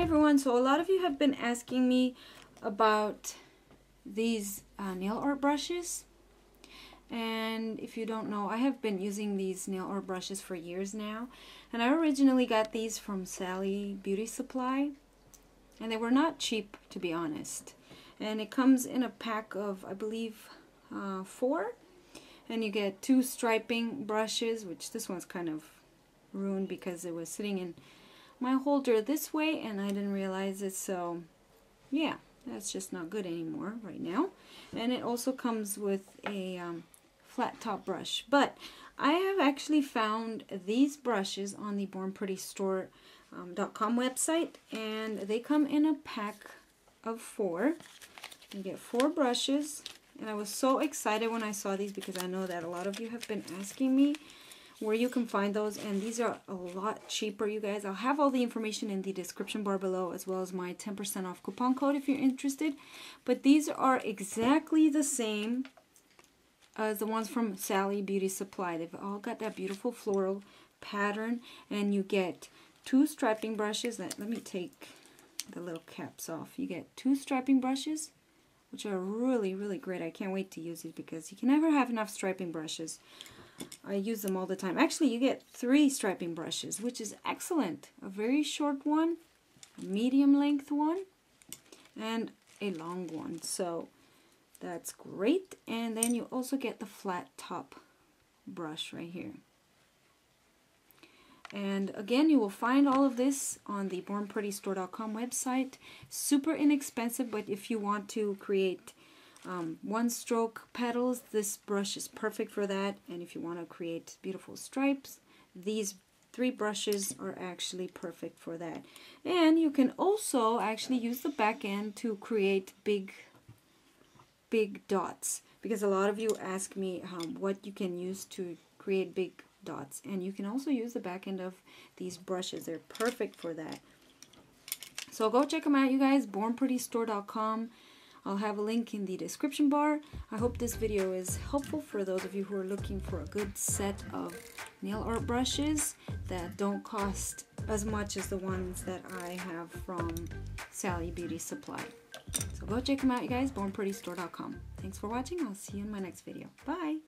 everyone. So a lot of you have been asking me about these uh, nail art brushes. And if you don't know, I have been using these nail art brushes for years now. And I originally got these from Sally Beauty Supply. And they were not cheap, to be honest. And it comes in a pack of, I believe, uh, four. And you get two striping brushes, which this one's kind of ruined because it was sitting in my holder this way and I didn't realize it so yeah that's just not good anymore right now. And it also comes with a um, flat top brush. But I have actually found these brushes on the Born bornprettystore.com um, website and they come in a pack of four. You get four brushes and I was so excited when I saw these because I know that a lot of you have been asking me where you can find those and these are a lot cheaper you guys. I'll have all the information in the description bar below as well as my 10% off coupon code if you're interested. But these are exactly the same as the ones from Sally Beauty Supply. They've all got that beautiful floral pattern and you get two striping brushes. Let, let me take the little caps off. You get two striping brushes which are really really great. I can't wait to use it because you can never have enough striping brushes I use them all the time. Actually, you get three striping brushes, which is excellent. A very short one, a medium length one, and a long one. So that's great. And then you also get the flat top brush right here. And again, you will find all of this on the bornprettystore.com website. Super inexpensive, but if you want to create um, one stroke petals this brush is perfect for that. And if you want to create beautiful stripes these three brushes are actually perfect for that. And you can also actually use the back end to create big big dots. Because a lot of you ask me um, what you can use to create big dots. And you can also use the back end of these brushes. They're perfect for that. So go check them out you guys. bornprettystore.com I'll have a link in the description bar. I hope this video is helpful for those of you who are looking for a good set of nail art brushes that don't cost as much as the ones that I have from Sally Beauty Supply. So go check them out, you guys, bornprettystore.com. Thanks for watching. I'll see you in my next video. Bye!